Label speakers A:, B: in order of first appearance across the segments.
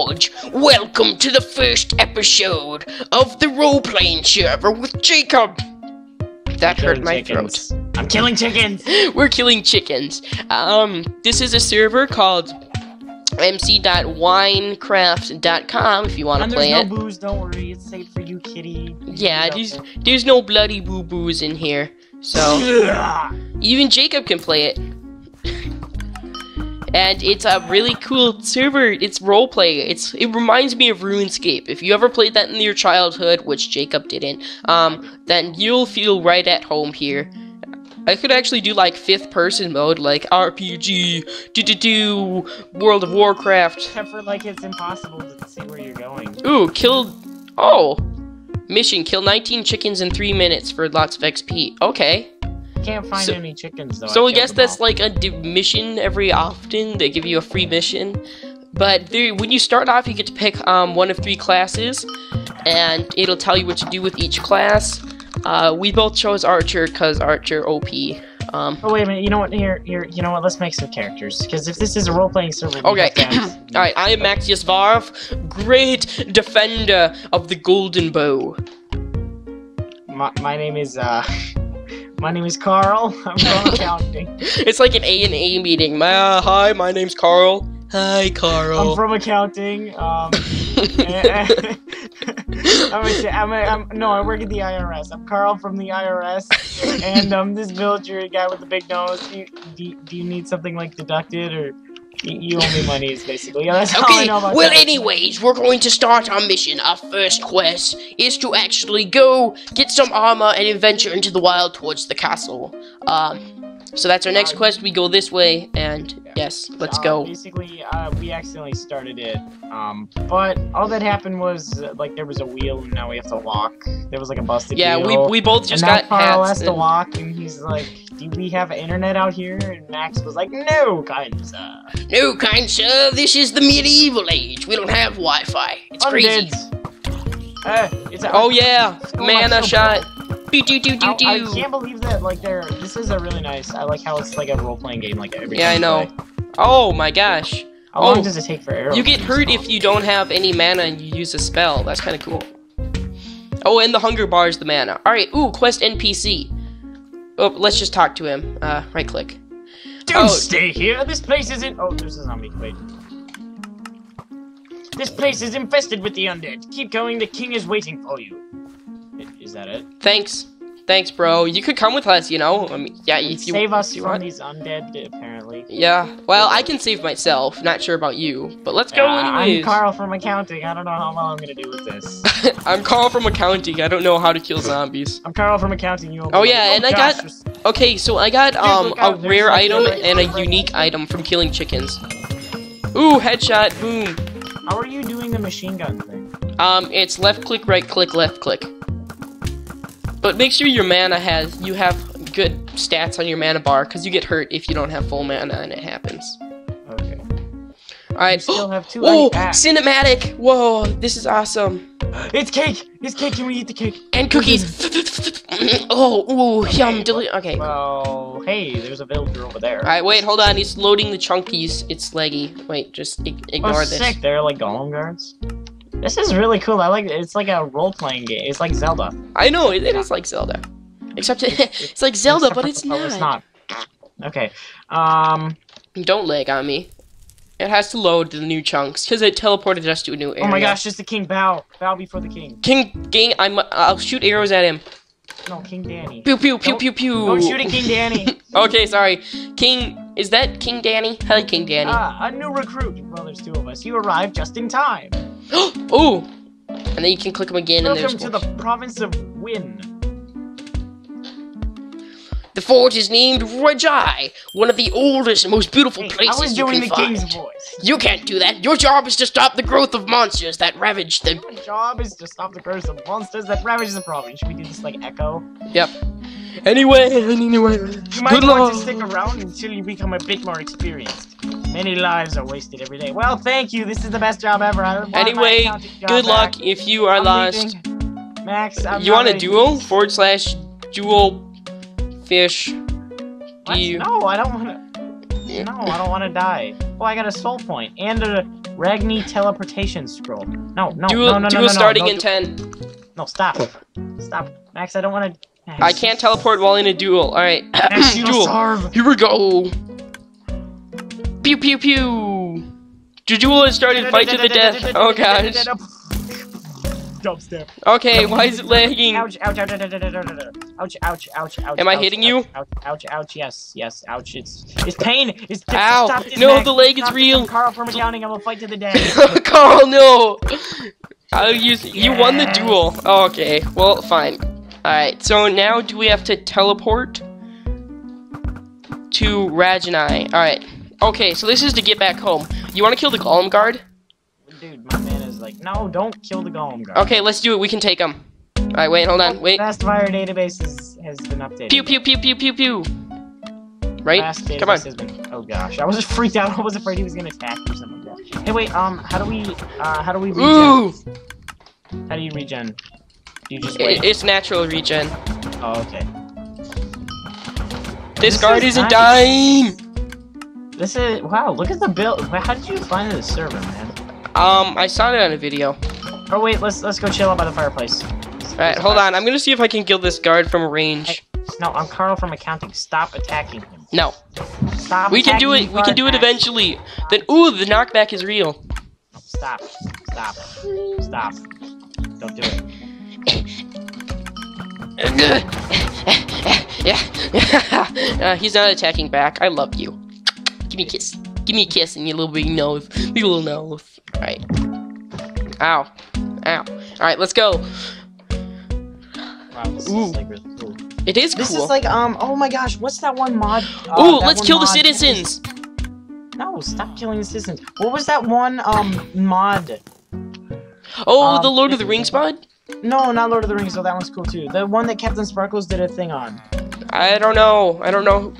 A: George. Welcome to the first episode of the role playing server with Jacob. That hurt my
B: chickens. I'm killing chickens.
A: We're killing chickens. Um, this is a server called mc.wynncraft.com if you want to play
B: there's
A: it.
B: no booze. Don't worry. It's safe for you, kitty.
A: Yeah, there's, there's no bloody boo boos in here. So. Even Jacob can play it. And it's a really cool server. It's roleplay. It's it reminds me of RuneScape. If you ever played that in your childhood, which Jacob didn't, um, then you'll feel right at home here. I could actually do like fifth person mode, like RPG, do do do, World of Warcraft.
B: Except for like it's impossible to see where you're going.
A: Ooh, kill. Oh, mission: kill 19 chickens in three minutes for lots of XP. Okay.
B: Can't find
A: So-
B: any chickens though.
A: So I
B: killed
A: guess that's
B: all.
A: like a mission every often. They give you a free mission, but there, when you start off, you get to pick um, one of three classes, and it'll tell you what to do with each class. Uh, we both chose Archer because Archer OP. Um,
B: Oh wait a minute. You know what? Here, here. You know what? Let's make some characters. Because if this is a role-playing server,
A: okay,
B: have-
A: all right. I am Maxius Varv, great defender of the Golden Bow.
B: my, my name is uh, my name is Carl. I'm from accounting.
A: It's like an A and A meeting. My, hi, my name's Carl. Hi, Carl.
B: I'm from accounting. Um, I'm, a, I'm, a, I'm no, I work at the IRS. I'm Carl from the IRS, and um, this villager guy with the big nose. Do you, do do you need something like deducted, or you, owe me money? Is basically yeah, that's
A: Okay, well, anyways, we're going to start our mission. Our first quest is to actually go get some armor and adventure into the wild towards the castle. Um, so that's our next quest. We go this way, and yes, let's
B: Uh,
A: go.
B: Basically, uh, we accidentally started it, um, but all that happened was uh, like there was a wheel, and now we have to walk. There was like a busted
A: Yeah, we,
B: wheel.
A: we both just
B: and
A: got
B: Carl has to walk, and he's like, "Do we have internet out here?" And Max was like, "No, kind sir.
A: No, kind sir, this is the medieval age. We don't have Wi-Fi. It's crazy.
B: Undeads. Uh, it's
A: Oh yeah, mana shot. Do do do do
B: do. I,
A: I
B: can't believe that. Like, they're this is a really nice. I like how it's like a role playing game. Like every
A: Yeah, I know.
B: play.
A: Oh my gosh.
B: How long
A: Oh,
B: does it take for arrows?
A: You get hurt if you don't have any mana and you use a spell. That's kind of cool. Oh, and the hunger bar is the mana. All right. Ooh, quest NPC. Oh, let's just talk to him. Uh, right click.
B: Don't
A: Oh.
B: stay here. This place isn't. Oh, there's a zombie. Wait. This place is infested with the undead. Keep going. The king is waiting for you. Is that it?
A: Thanks. Thanks, bro. You could come with us. You know. I mean, yeah. If you
B: Save us
A: you
B: from
A: want.
B: these undead, apparently.
A: Yeah. Well, I can save myself. Not sure about you, but let's go
B: Uh, I'm. Carl from accounting. I don't know how well I'm gonna do with this.
A: I'm Carl from accounting. I don't know how to kill zombies.
B: I'm Carl from accounting. You.
A: Oh, yeah, and I
B: gosh,
A: got- Okay, so I got um a rare item and a unique item from killing chickens. Ooh, headshot, boom.
B: How are you doing the machine gun thing?
A: Um, it's left click, right click, left click. But make sure your mana has you have good stats on your mana bar, because you get hurt if you don't have full mana and it happens.
B: Okay. You
A: Alright.
B: still have two.
A: Cinematic! Whoa, this is awesome.
B: it's cake. It's cake. Can we eat the cake?
A: And cookies. oh, ooh, yum, deli- Okay.
B: Well, hey, there's a villager over there.
A: Alright, wait, hold on. He's loading the chunkies. It's leggy. Wait, just ig-
B: Oh,
A: ignore this.
B: sick! They're like golem guards. This is really cool. I like it. It's like a role-playing game. It's like Zelda.
A: I know it, it is like Zelda, except it, it's like Zelda,
B: Except
A: but it's not.
B: It's not. Okay. Um.
A: Don't lag on me. It has to load the new chunks because it teleported us to a new area.
B: Oh my gosh! Just the king. Bow. Bow before the king.
A: King, King, I'm. I'll shoot arrows at him.
B: No, King Danny.
A: Pew pew pew
B: Don't-
A: pew pew.
B: Don't shoot at King Danny.
A: okay, sorry. King, is that King Danny? Hi, King Danny.
B: Ah, a new recruit. Well, there's two of us. You arrived just in time.
A: Oh, ooh, and then you can click them again, and then.
B: Welcome
A: there's
B: to the province of Wynn.
A: the fort is named Ragni, one of the oldest and most beautiful
B: Hey, I
A: places
B: was
A: you
B: doing
A: can
B: the
A: find.
B: king's voice.
A: You can't do that. Your job is to stop the growth of monsters that ravage the.
B: Your job is to stop the growth of monsters that ravage the province. Should we do this like Echo?
A: Yep. Anyway, anyway.
B: You might
A: Good
B: want
A: luck.
B: to stick around until you become a bit more experienced. Many lives are wasted every day. Well, thank you. This is the best job ever. I want my
A: Anyway,
B: accounting job
A: good luck
B: back.
A: if you are
B: I'm
A: lost.
B: leaving. Max, I'm
A: you want a
B: ready.
A: duo? Forward slash dual fish.
B: What?
A: Do you?
B: No, I don't want to. No, I don't want to die. Oh, I got a soul point and a Ragni teleportation scroll. No, no,
A: duel
B: no, no, no,
A: duel
B: no, no,
A: starting
B: no,
A: in
B: du-
A: 10.
B: No, stop. Stop. Max, I don't want to.
A: I can't teleport while in a duel.
B: All right,
A: duel.
B: Starve.
A: Here we go. Pew pew pew. The duel has started. Fight to the death. Oh gosh.
B: Jump step.
A: Okay, why is it lagging?
B: Ouch! Ouch! Ouch! Ouch! Ouch! Ouch! Ouch!
A: Am I hitting you?
B: Ouch! Ouch! Ouch! Yes! Yes! Ouch! It's it's pain. It's
A: ow! No, the leg is real.
B: Carl from accounting. I will fight to the death.
A: Carl, no. I'll use. You won the duel. Okay. Well, fine. All right. So now, do we have to teleport to Ragni? All right. Okay. So this is to get back home. You want to kill the Golem guard?
B: Dude, my man is like, no, don't kill the golem guard.
A: Okay. Let's do it. We can take him. All right. Wait. Hold on. Wait.
B: Fast fire database is, has been updated.
A: Pew pew pew pew pew pew. Right.
B: Fast
A: Come on.
B: has been. Oh gosh, I was just freaked out. I was afraid he was gonna attack or something like that. Hey, wait. Um, how do we? Uh, how do we regen?
A: Ooh.
B: How do you regen? You just
A: It, it's natural regen.
B: oh, okay.
A: This,
B: This
A: guard
B: is
A: isn't
B: nice.
A: dying.
B: This is wow. Look at the build. How did you find this server, man?
A: Um, I saw it on a video.
B: Oh wait, let's let's go chill out by the fireplace.
A: All right. Hold on. I'm gonna see if I can kill this guard from range.
B: No, I'm Carl from accounting. Stop attacking him.
A: No.
B: Stop.
A: We can do it. We can do it eventually. Then, ooh, the knockback is real.
B: Stop. Stop. Stop. Don't do it.
A: Yeah. uh, he's not attacking back. I love you. Give me a kiss. Give me a kiss in your little big nose. Your little nose. All right. Ow. Ow. All right. Let's go.
B: Wow, this
A: Ooh.
B: is like really cool.
A: It is
B: This
A: cool.
B: is like um. Oh my gosh, what's that one mod? uh,
A: ooh, let's
B: one
A: kill the citizens.
B: No, stop killing the citizens. What was that one um mod?
A: Oh,
B: Um,
A: the Lord of the Rings mod.
B: No, not Lord of the Rings. So that one's cool too. The one that Captain Sparkles did a thing on.
A: I don't know. I don't know.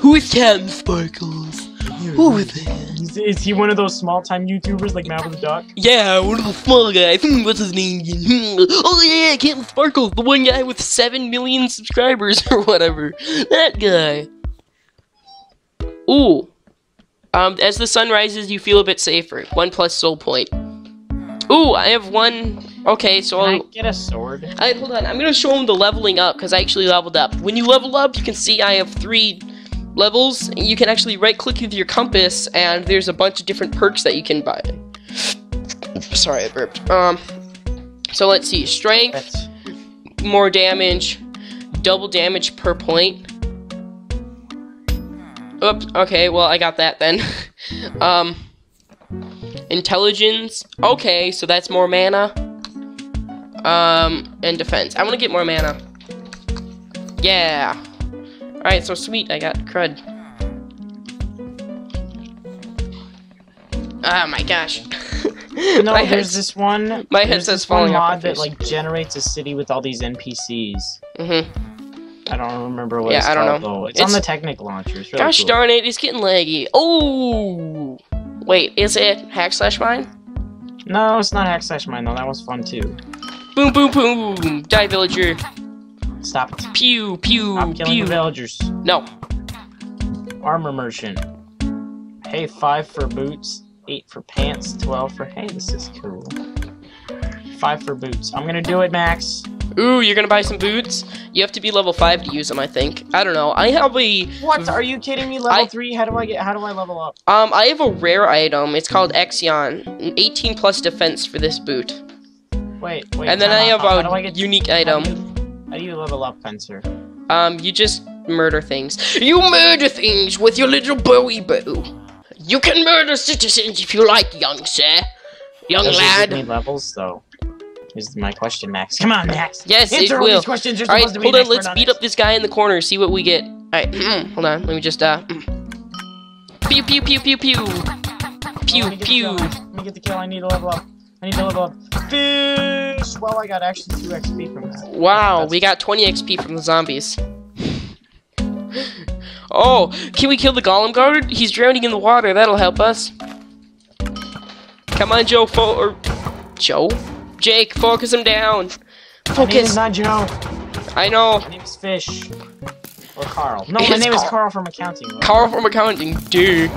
A: Who is Captain Sparkles? Who is that?
B: Is, is he one of those small time YouTubers like Matt with the Duck?
A: Yeah, one of the small guys. Hmm, what's his name? Hmm, Oh yeah, Captain Sparkles, the one guy with seven million subscribers or whatever. That guy. Ooh. Um, as the sun rises, you feel a bit safer. One plus soul point. Ooh, I have one. Okay, so I'll.
B: get a sword?
A: I, hold on, I'm gonna show him the leveling up because I actually leveled up. When you level up, you can see I have three levels. You can actually right click with your compass, and there's a bunch of different perks that you can buy. Sorry, I burped. Um, so let's see, strength,
B: That's
A: more damage, double damage per point. Oops. Okay, well I got that then. um, intelligence. Okay, so that's more mana. Um, and defense. I want to get more mana. Yeah. Alright, so sweet, I got crud. Oh my gosh.
B: no.
A: my
B: there's this one.
A: my headset's
B: one
A: falling off
B: mod that like generates a city with all these NPCs.
A: Mm-hmm.
B: I don't remember what
A: Yeah,
B: it's
A: I don't
B: called
A: know.
B: though. It's, on the Technic launcher. It's really
A: Gosh
B: cool.
A: darn it, it's getting laggy. Oh! Wait, is it hack slash mine?
B: No, it's not Hack Slash Mine though. That was fun too.
A: Boom, boom, boom! Die, villager!
B: Stop it.
A: Pew, pew,
B: Stop killing
A: pew!
B: the villagers.
A: No.
B: Armor merchant. Hey, five for boots, eight for pants, twelve for. Hey, this is cool. Five for boots. I'm gonna do it, Max.
A: Ooh, you're gonna buy some boots? You have to be level 5 to use them, I think. I don't know. I have a.
B: What? Are you kidding me? Level
A: I-
B: three? How do I get? How do I level up?
A: Um, I have a rare item. It's called Exion. 18 plus defense for this boot.
B: Wait, wait.
A: and then I have
B: How I
A: a
B: get?
A: unique
B: how
A: item.
B: do you- How do you level up, Fencer?
A: Um, you just murder things. You murder things with your little bowie bow. You can murder citizens if you like, young sir. Young
B: Does
A: lad.
B: give levels though? Is my question, Max? Come on, Max.
A: Yes, it
B: Answer all
A: will.
B: these questions. You're
A: Alright,
B: supposed be
A: hold on, let's beat
B: it.
A: up this guy in the corner, see what we get. Alright, hold on, let me just, uh. Pew, pew, pew, pew, pew. Pew, pew.
B: Let me get the kill. I need to level up. I need to level up. Fish. Well, I got actually two XP from that.
A: Wow,
B: That's-
A: we got 20 XP from the zombies. Oh, can we kill the golem guard? He's drowning in the water, that'll help us. Come on, Joe, fo- or... Joe? Jake, focus him down.
B: My name
A: Focus.
B: not Joe.
A: I know.
B: My name is Fish. Or Carl. No, my
A: It's
B: name is
A: Carl.
B: Carl from accounting.
A: Carl from accounting, dude.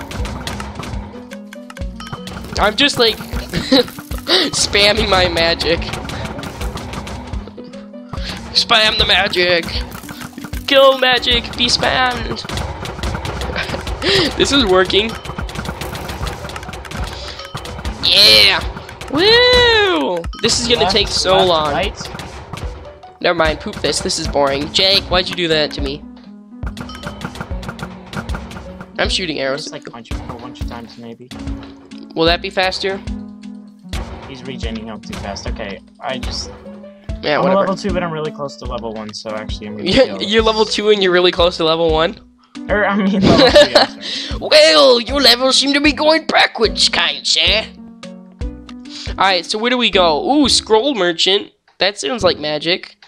A: I'm just like spamming my magic. Spam the magic. Kill magic, be spammed. this is working. Yeah. Woo! This is gonna
B: Left,
A: take so
B: left,
A: long.
B: Right.
A: Never mind, poop this. This is boring. Jake, why'd you do that to me? I'm shooting arrows.
B: Just like punch a bunch of times, maybe.
A: Will that be faster?
B: He's regening up too fast. Okay, I just.
A: Yeah,
B: I'm
A: whatever.
B: level two, but I'm really close to level one, so actually I'm gonna
A: You're, you're level 2 and you're really close to level 1?
B: Or I mean level three.
A: Well, your levels seem to be going backwards, kind sir. Alright, so where do we go? Ooh, scroll merchant. That sounds like magic.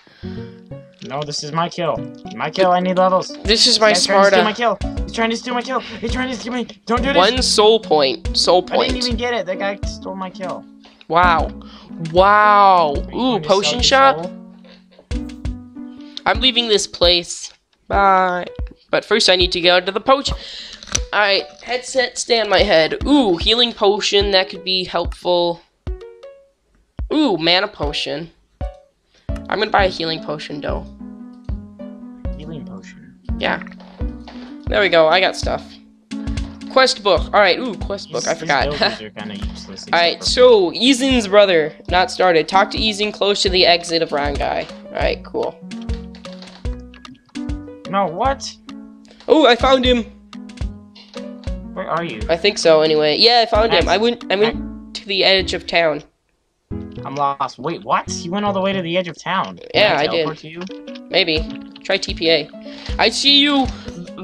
B: No, this is my kill. My kill. I need levels.
A: This is my
B: Guy's trying to steal my kill. He's trying to steal my kill. He's trying to steal my. Don't do this.
A: One soul point. Soul point.
B: I didn't even get it. That guy stole my kill.
A: Wow. Wow. Ooh, potion shop. I'm leaving this place. Bye. But first I need to go to the poach. Alright, headset, stay on my head. Ooh, healing potion, that could be helpful. Ooh, mana potion. I'm gonna buy a healing potion, though.
B: Healing potion.
A: Yeah. There we go, I got stuff. Quest book. Alright, ooh, quest book, I forgot.
B: These are kind of useless.
A: Alright, so Eazen's brother, not started. Talk to Eazen close to the exit of Round Guy. Alright, cool.
B: No, what?
A: Oh, I found him.
B: Where are you?
A: I think so. Anyway, yeah, I found him. I went. I went to the edge of town.
B: I'm lost. Wait, what? You went all the way to the edge of town. Can
A: Yeah, I did.
B: To you?
A: Maybe try TPA. I see you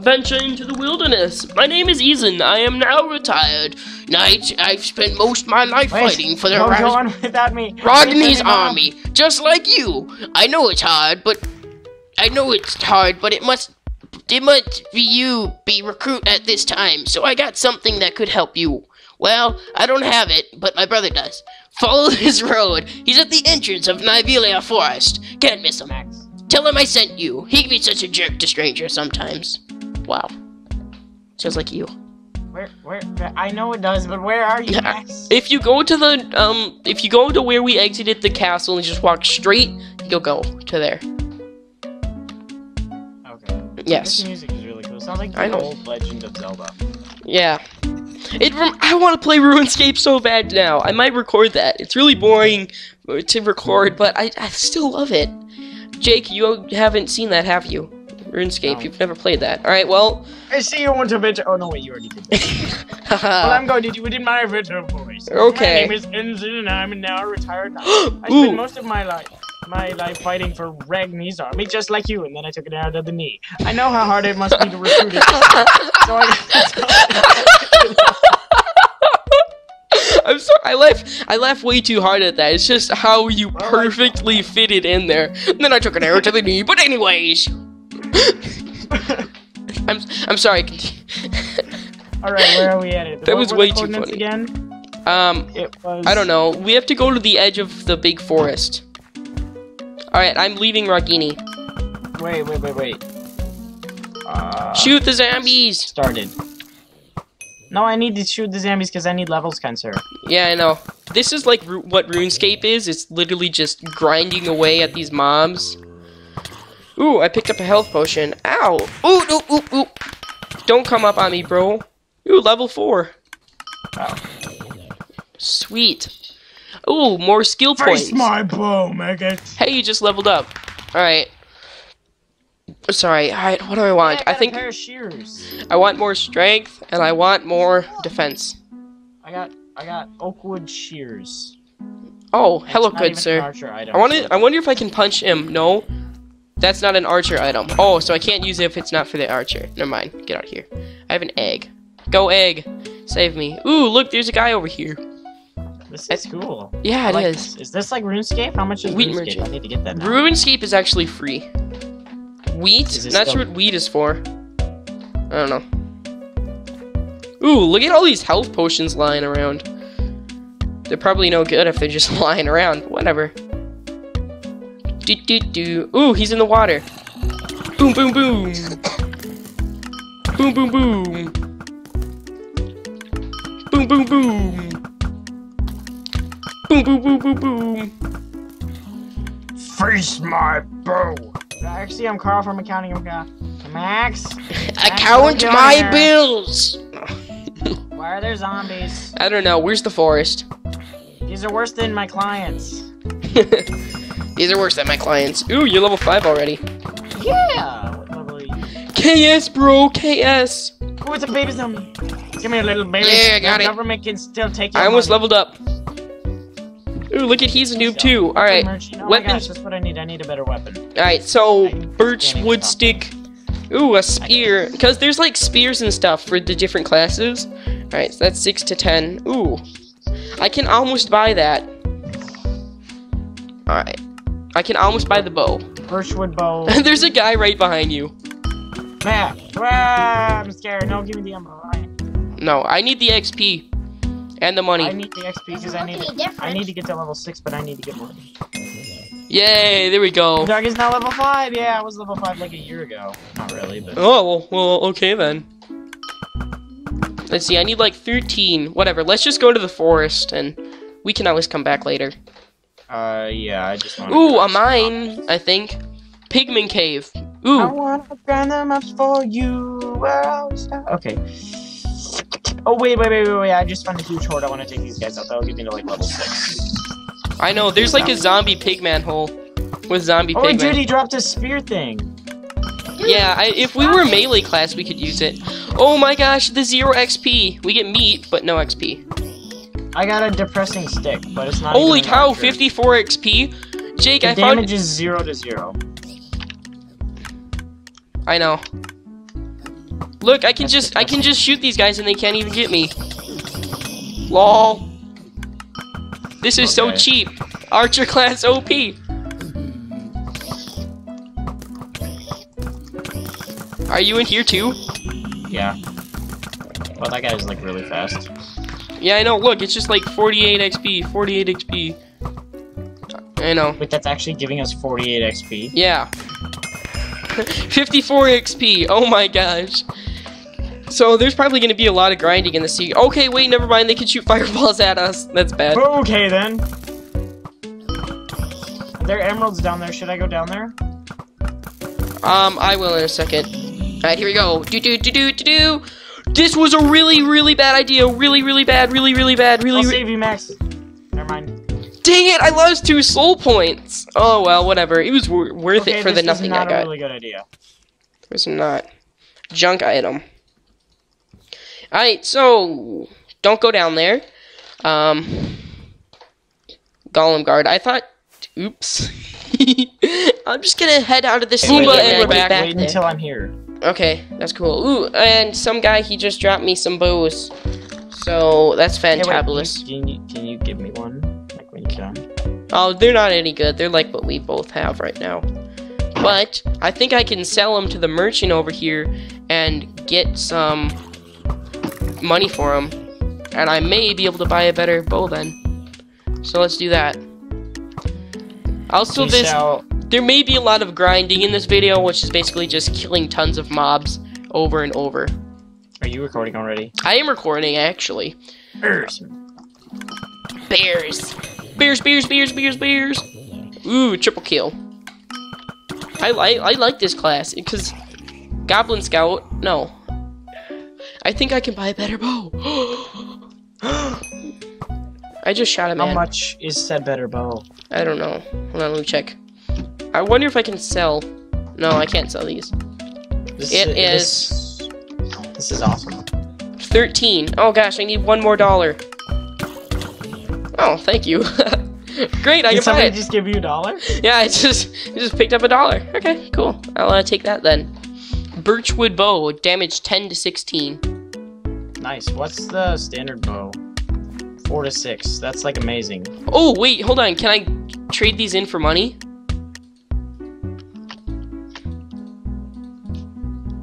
A: venture into the wilderness. My name is Eason. I am now retired. Knight, I've spent most of my life
B: Wait,
A: fighting for the
B: go on without me.
A: Rodney's army, just like you. I know it's hard, but I know it's hard, but it must. It must be you be recruit at this time, so I got something that could help you. Well, I don't have it, but my brother does. Follow this road. He's at the entrance of Nivelia Forest. Can't miss him.
B: Max.
A: Tell him I sent you. He can be such a jerk to strangers sometimes. Wow. Sounds like you.
B: Where, where? I know it does, but where are you,
A: Yeah.
B: Max?
A: If you go to the um if you go to where we exited the castle and just walk straight, you'll go to there.
B: Okay.
A: Yes.
B: This music is really cool. Sounds like the
A: I know.
B: old Legend of Zelda.
A: Yeah. It I want to play RuneScape so bad now. I might record that. It's really boring to record, but I, I still love it. Jake, you haven't seen that, have you? RuneScape,
B: No.
A: you've never played that. All right, well,
B: I see you want to venture. Oh no, wait, you already did. Well. I'm going to do it in my virtual voice.
A: Okay.
B: My name is Ensign, and I'm now a retired knight. I spent most of my life, my life fighting for Ragni's army, just like you, and then I took it out of the knee. I know how hard it must be to recruit it. so I.
A: I'm sorry. I laugh. I laugh way too hard at that. It's just how you perfectly fit it in there. And then I took an arrow to the knee. But anyways, I'm I'm sorry.
B: All right, where are we at? It?
A: That
B: What
A: was way too
B: coordinates
A: funny.
B: Again,
A: Um,
B: it was.
A: I don't know. We have to go to the edge of the big forest. All right, I'm leaving Ragni.
B: Wait, wait, wait, wait. Uh,
A: Shoot the zombies.
B: Started. No, I need to shoot the zombies because I need levels, cancer.
A: Yeah, I know. This is like ru- what RuneScape is. It's literally just grinding away at these mobs. Ooh, I picked up a health potion. Ow! Ooh, ooh, ooh, ooh. Don't come up on me, bro. Ooh, level four.
B: Oh.
A: Sweet. Ooh, more skill points.
B: my bow, maggot.
A: Hey, you just leveled up. Alright. Sorry, alright, what do I want? I
B: got a
A: think
B: pair of shears.
A: I want more strength and I want more defense.
B: I got, I got oakwood shears.
A: Oh,
B: It's
A: hello, good sir.
B: archer
A: I want
B: so.
A: I wonder if I can punch him. No, that's not an archer item. Oh, so I can't use it if it's not for the archer. Never mind. Get out of here. I have an egg. Go egg. Save me. Ooh, look, there's a guy over here.
B: This is cool.
A: Yeah,
B: I
A: it
B: like
A: is.
B: Is this like RuneScape? How much is
A: Wheat
B: RuneScape?
A: merchant.
B: I need to get that now.
A: RuneScape is actually free. Wheat?
B: It
A: Not sure what wheat is for. I don't know. Ooh, look at all these health potions lying around. They're probably no good if they're just lying around. Whatever. Do do do. Ooh, he's in the water. Boom boom boom. Boom boom boom. Boom boom boom. Boom, boom, boom, boom, boom.
B: Face my bow. Actually, I'm Carl from accounting. I'm Max.
A: Account
B: go
A: my
B: there.
A: bills.
B: Why are there zombies?
A: I don't know. Where's the forest?
B: These are worse than my clients.
A: These are worse than my clients. Ooh, you're level 5 already.
B: Yeah.
A: KS, bro, KS.
B: Oh, it's a baby zombie. Come here, little baby.
A: Yeah, I got
B: the
A: it.
B: government can still take your
A: I almost
B: money.
A: leveled up. Ooh, look at he's a noob too. Alright,
B: Oh
A: weapons-
B: gosh, that's what I need. I need a better weapon.
A: alright, so birch wood stick. Ooh, a spear. Because there's like spears and stuff for the different classes. Alright, so that's 6 to 10. Ooh. I can almost buy that. Alright. I can almost buy the bow.
B: Birchwood bow.
A: there's a guy right behind you.
B: Man, ah, I'm scared. No, give me the ammo. I,
A: No, I need the XP. And the money.
B: I need the XP because I need.
C: Okay,
B: I need to get to level six, but I need to get more.
A: Yay, there we go.
B: Doug is now level five. Yeah, I was level five like a year ago. Not really, but
A: Oh, well, well, okay then. Let's see, I need like 13. Whatever, let's just go to the forest and we can always come back later.
B: Uh, yeah, I just want.
A: Ooh, a mine, I think. Pigman Cave.
B: I
A: Ooh,
B: want to grind them up for you. Where I'll stop. Okay. Oh wait, wait, wait, wait, wait! I just found a huge horde. I want to take these guys out. That'll get me to like level six.
A: I know, there's like a zombie pigman hole with zombie
B: Oh, and
A: pigman.
B: Judy dropped a spear thing.
A: Yeah, I, if we were melee class, we could use it. Oh my gosh, the zero XP. We get meat, but no XP.
B: I got a depressing stick, but it's not.
A: Holy cow,
B: launcher.
A: 54 XP. Jake,
B: The
A: I found.
B: damage is zero to zero.
A: I know. Look, I can just I can just shoot these guys and they can't even get me. Lol. This is so cheap. Archer class OP. Are you in here too?
B: Yeah. Well, that guy's like really fast.
A: Yeah, I know. Look, it's just like 48 XP, 48 XP. I know.
B: Wait, that's actually giving us 48 XP.
A: Yeah. 54 XP. Oh my gosh. So there's probably going to be a lot of grinding in the sea. Okay, wait, never mind. They can shoot fireballs at us. That's bad.
B: Okay then. There are emeralds down there. Should I go down there?
A: Um, I will in a second. Alright, here we go. Do do do do do do. This was a really, really bad idea. Really, really bad. Really, really bad. Really,
B: I'll
A: re-
B: save you, Max. Never mind.
A: Dang it! I lost two soul points. Oh well, whatever. It was wor- worth
B: Okay,
A: it for the nothing I got.
B: this is not a really good idea.
A: It was not. Junk item. Alright, so don't go down there. Um Golem guard. I thought oops. I'm just gonna head out of the
B: Wait, wait,
A: and we're
B: wait,
A: back
B: wait until I'm here.
A: Okay, that's cool. Ooh, and some guy he just dropped me some bows. So that's
B: Hey, wait,
A: fantabulous.
B: can, you, can you give me one? Like when you're done.
A: Oh, they're not any good. They're like what we both have right now. But I think I can sell them to the merchant over here and get some money for them. And I may be able to buy a better bow then. So let's do that. Also,
B: You
A: this
B: sell-
A: there may be a lot of grinding in this video, which is basically just killing tons of mobs over and over.
B: Are you recording already?
A: I am recording actually.
B: Earth.
A: Bears. Bears, bears, bears, bears, bears. Ooh, triple kill. I like I like this class because Goblin Scout. No, I think I can buy a better bow. I just shot a
B: How
A: man.
B: much is said better bow?
A: I don't know. Hold on, let me check. I wonder if I can sell. No, I can't sell these.
B: This
A: It
B: This, this is awesome.
A: 13. Oh gosh, I need one more dollar. Oh, thank you. Great, I
B: Did
A: can buy
B: somebody
A: it.
B: just give you a dollar?
A: Yeah, I just I just picked up a dollar. Okay, cool. I'll uh, take that then. Birchwood bow, damage 10 to 16.
B: Nice. What's the standard bow? Four to six. That's like amazing.
A: Oh wait, hold on. Can I trade these in for money?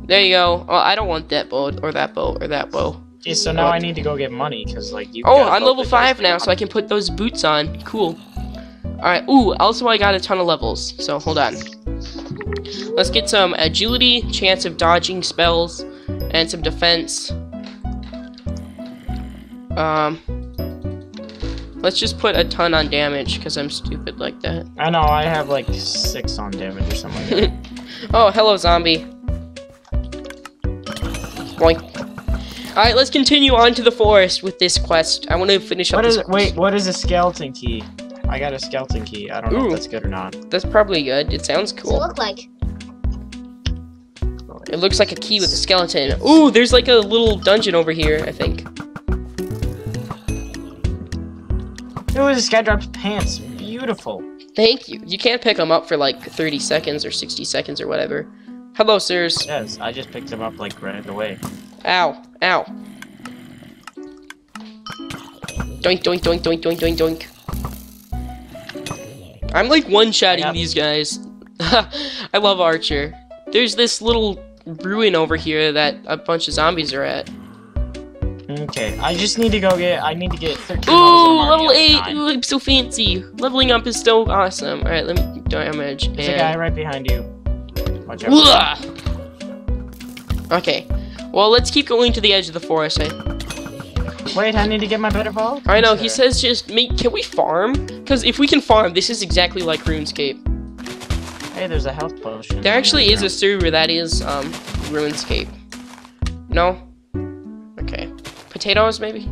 A: There you go. Oh, I don't want that bow or that bow or that bow.
B: Okay, so now? I need to go get money because like you.
A: Oh, I'm level five now, so I can put those boots on. Cool. All right. Ooh, also I got a ton of levels. So hold on. Let's get some agility, chance of dodging spells, and some defense. Um. Let's just put a ton on damage because I'm stupid like that.
B: I know, I have like six on damage or something like that.
A: oh, hello, zombie. Boink. Alright, let's continue on to the forest with this quest. I want to finish up
B: what
A: this
B: is wait, what is a skeleton key? I got a skeleton key. I don't know if that's good or not.
A: That's probably good. It sounds cool.
C: What's it look like?
A: It looks like a key with a skeleton. Ooh, there's like a little dungeon over here, I think.
B: Ooh, this guy drops pants. Beautiful.
A: Thank you. You can't pick them up for like 30 seconds or 60 seconds or whatever. Hello, sirs.
B: Yes, I just picked him up like right away.
A: Ow. Ow. Doink, doink, doink, doink, doink, doink, doink. I'm like one-shotting these guys. I love Archer. There's this little ruin over here that a bunch of zombies are at.
B: Okay, I just need to go get. I need to get 13
A: Ooh, level 8! Ooh, I'm so fancy. Leveling up is so awesome. Alright, let me do damage.
B: There's a guy right behind you. Watch out.
A: Okay. Well, let's keep going to the edge of the forest. I,
B: Wait, I need to get my better bow.
A: I know, he says just make. Can we farm? Because if we can farm, this is exactly like RuneScape.
B: Hey, there's a health potion.
A: There actually is a server that is um RuneScape. No? Okay. Potatoes, maybe?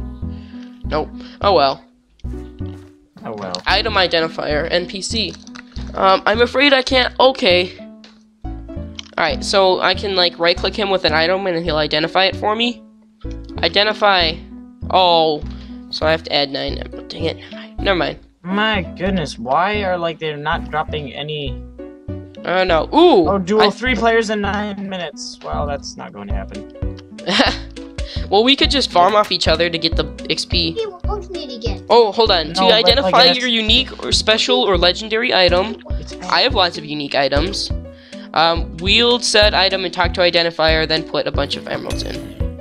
A: Nope. Oh well.
B: Oh well.
A: Item identifier, NPC. Um, I'm afraid I can't. Okay. Alright, so I can like right click him with an item and he'll identify it for me. Identify. Oh. So I have to add nine. Oh, dang it. Never mind.
B: My goodness, why are like they're not dropping any?
A: Oh no. Ooh!
B: Oh, duel
A: I-
B: three players in nine minutes. Well, that's not going to happen.
A: well, we could just farm off each other to get the XP.
C: Hey, what books need to get?
A: Oh, hold on.
B: No,
A: to
B: but, like,
A: identify your unique or special or legendary item, I have lots of unique items. Um, wield said item and talk to identifier, then put a bunch of emeralds in.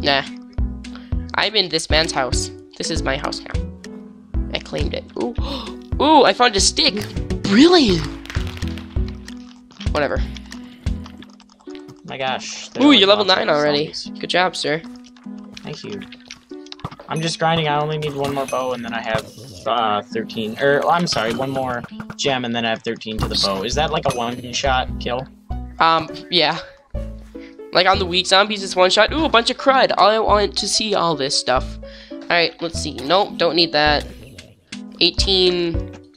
A: Nah. I'm in this man's house. This is my house now. I claimed it. Ooh. Ooh, I found a stick. Brilliant. Whatever.
B: my gosh.
A: Ooh,
B: like,
A: you're level 9 already.
B: zombies.
A: Good job, sir.
B: Thank you. I'm just grinding. I only need one more bow, and then I have uh, 13. Or I'm sorry, one more gem, and then I have 13 to the bow. Is that like a one-shot kill?
A: Um, yeah. Like on the weak zombies, it's one shot. Ooh, a bunch of crud. I want to see all this stuff. Alright, let's see. Nope, don't need that. 18,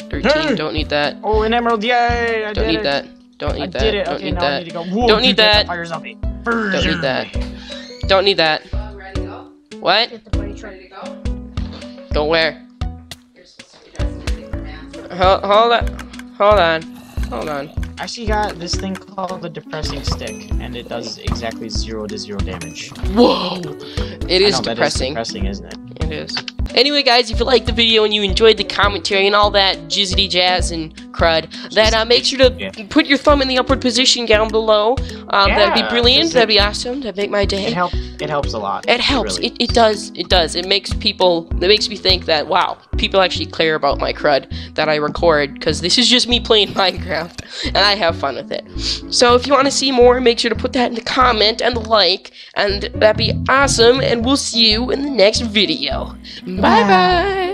A: 13,
B: Hey!
A: don't need that.
B: Oh, an emerald! Yay! I
A: Don't
B: did
A: need
B: it.
A: that. Don't
B: I
A: need that.
B: did it.
A: Don't
B: okay,
A: need
B: now I
A: that.
B: need to go. Whoa,
A: Don't need
B: dude, that's
A: that.
B: Fire zombie.
A: Don't need that. Don't need that. What?
C: Get the
A: Hold, hold on. Hold on. Hold on.
B: I actually got this thing called the depressing stick, and it does exactly zero to zero damage.
A: Whoa! It is
B: know,
A: depressing.
B: depressing, isn't it?
A: It is. Anyway, guys, if you liked the video and you enjoyed the commentary and all that jizzity jazz and crud, then uh, make sure to
B: Yeah.
A: put your thumb in the upward position down below. Um, that'd be brilliant. That'd be awesome. That'd make my day.
B: It helps. It helps a lot.
A: It helps.
B: really.
A: It, it does. It does. It makes people. It makes me think that wow, people actually care about my crud that I record because this is just me playing Minecraft and I have fun with it. So if you want to see more, make sure to put that in the comment and the like, and that'd be awesome. And we'll see you in the next video. Bye bye.